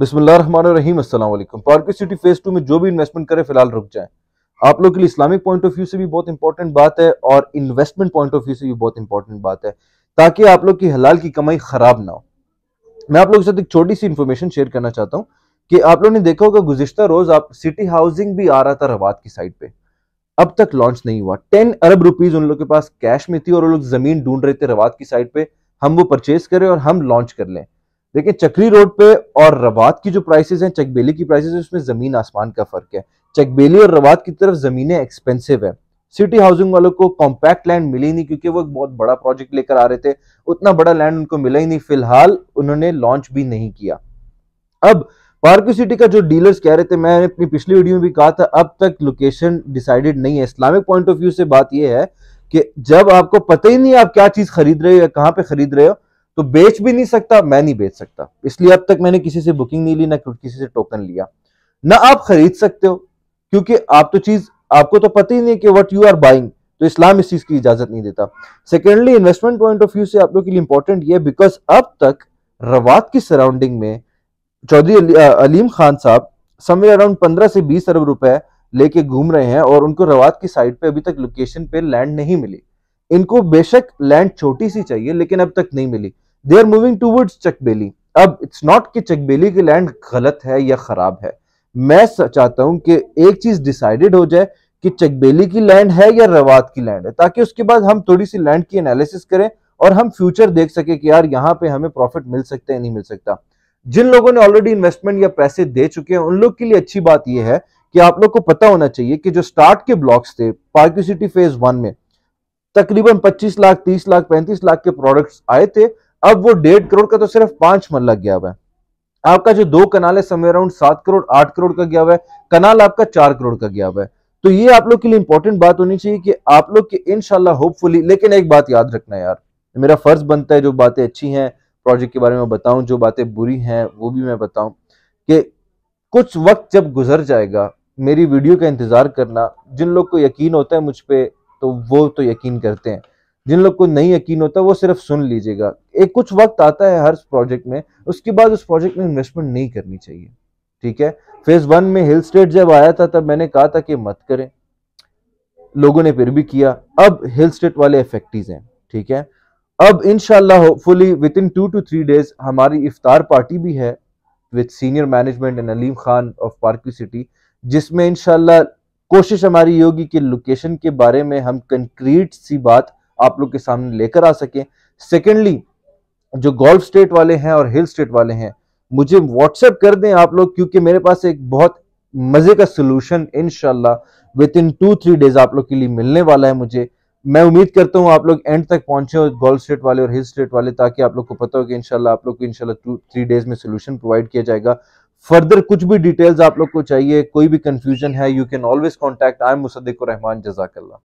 बिस्मिल्लाहिर्रहमानिर्रहीम अस्सलाम park city phase two में जो भी इन्वेस्टमेंट करे, फ़िलहाल रुक जाए। आप लोग के लिए इस्लामिक पॉइंट ऑफ़ व्यू से भी बहुत इंपॉर्टेंट बात है और इन्वेस्टमेंट पॉइंट ऑफ़ व्यू से भी बहुत इंपॉर्टेंट बात है, ताकि आप लोग की हलाल की कमाई खराब ना हो। मैं आप लोगों के साथ एक छोटी सी इन्फॉर्मेशन शेयर करना चाहता हूँ कि आप लोगों ने देखा होगा, गुजशत रोज आप सिटी हाउसिंग भी आ रहा था रवात की साइड पे। अब तक लॉन्च नहीं हुआ। टेन अरब रुपीज़ उन लोग के पास कैश में थी और वो लोग ज़मीन ढूंढ रहे थे रवात की साइड पे। हम वो परचेज करें और हम लॉन्च कर लें। देखिए, चक्री रोड पे और रवात की जो प्राइसेस हैं, चकबेली की प्राइसेस है, उसमें ज़मीन आसमान का फ़र्क है। चकबेली और रवात की तरफ़ जमीनें एक्सपेंसिव है। सिटी हाउसिंग वालों को कॉम्पैक्ट लैंड मिली नहीं क्योंकि वो एक बहुत बड़ा प्रोजेक्ट लेकर आ रहे थे। उतना बड़ा लैंड उनको मिला ही नहीं। फ़िलहाल उन्होंने लॉन्च भी नहीं किया। अब पार्क सिटी का जो डीलर्स कह रहे थे, मैंने अपनी पिछली वीडियो में भी कहा था, अब तक लोकेशन डिसाइडेड नहीं है। इस्लामिक पॉइंट ऑफ़ व्यू से बात यह है कि जब आपको पता ही नहीं आप क्या चीज़ खरीद रहे हो या कहाँ पे खरीद रहे हो तो बेच भी नहीं सकता, मैं नहीं बेच सकता। इसलिए अब तक मैंने किसी से बुकिंग नहीं ली, ना किसी से टोकन लिया। ना आप खरीद सकते हो, क्योंकि आप तो चीज़, आपको तो पता ही नहीं कि वट यू आर बाइंग तो इस्लाम इस चीज़ की इजाज़त नहीं देता। Secondly investment point of view से आप लोग के लिए इंपॉर्टेंट ये बिकॉज़ अब तक रवात की सराउंडिंग में चौधरी अलीम खान साहब समय अराउंड पंद्रह से बीस अरब रुपए लेके घूम रहे हैं और उनको रवात की साइड पे अभी तक लोकेशन पे लैंड नहीं मिली। इनको बेशक लैंड छोटी सी चाहिए, लेकिन अब तक नहीं मिली। They are moving towards Chakbeli अब इट्स नॉट कि चकबेली की लैंड गलत है या खराब है। मैं चाहता हूँ कि एक चीज़ डिसाइडेड हो जाए कि चकबेली की लैंड है या रवात की लैंड है, ताकि उसके बाद हम थोड़ी सी लैंड की एनालिसिस करें और हम फ्यूचर देख सके कि यार यहाँ पे हमें प्रॉफिट मिल सकता है, नहीं मिल सकता। जिन लोगों ने ऑलरेडी इन्वेस्टमेंट या पैसे दे चुके हैं, उन लोग के लिए अच्छी बात यह है कि आप लोग को पता होना चाहिए कि जो स्टार्ट के ब्लॉक्स थे पार्क सिटी फ़ेज़ वन में, तकरीबन 25 लाख 30 लाख 35 लाख के प्रोडक्ट्स आए थे अब वो डेढ़ करोड़ का तो सिर्फ़ पाँच मन लग गया हुआ है। आपका जो दो कनाल है समय अराउंड सात करोड़, आठ करोड़ का गया हुआ है। कनाल आपका चार करोड़ का गया हुआ है। तो ये आप लोग के लिए इंपॉर्टेंट बात होनी चाहिए कि आप लोग की इनशाला होपफुली लेकिन एक बात याद रखना यार। मेरा फ़र्ज़ बनता है जो बातें अच्छी हैं प्रोजेक्ट के बारे में बताऊँ, जो बातें बुरी हैं, वो भी मैं बताऊँ कि कुछ वक्त जब गुजर जाएगा, मेरी वीडियो का इंतज़ार करना, जिन लोग को यकीन होता है मुझ पर तो वो तो यकीन करते हैं। जिन लोग को नहीं यकीन होता, वो सिर्फ़ सुन लीजिएगा। एक कुछ वक्त आता है हर प्रोजेक्ट में, उसके बाद उस प्रोजेक्ट में इन्वेस्टमेंट नहीं करनी चाहिए। ठीक है? फ़ेज़ वन में हिल स्टेट जब आया था, तब मैंने कहा था कि मत करें। लोगों ने फिर भी किया। अब हिल स्टेट वाले इफ़ेक्टिव हैं। ठीक है? अब इनशाला hopefully within two two three days हमारी इफ्तार पार्टी भी है with senior management and Aleem Khan of पार्की city जिसमें इनशाला कोशिश हमारी होगी कि लोकेशन के बारे में हम कंक्रीट सी बात आप लोग के सामने लेकर आ सकें। सेकेंडली जो गोल्फ स्टेट वाले हैं और हिल स्टेट वाले हैं, मुझे व्हाट्सएप कर दें आप लोग, क्योंकि मेरे पास एक बहुत मज़े का सोल्यूशन इनशाला within two three days आप लोग के लिए मिलने वाला है मुझे। मैं उम्मीद करता हूँ आप लोग एंड तक पहुँचे गोल्फ स्टेट वाले और हिल स्टेट वाले, ताकि आप लोग को पता हो कि इनशाला आप लोग को इनशाला टू थ्री डेज़ में सोल्यूशन प्रोवाइड किया जाएगा। फर्दर कुछ भी डिटेल्स आप लोग को चाहिए, कोई भी कंफ्यूजन है you can always contact I am Musaddiq जजाकल्ला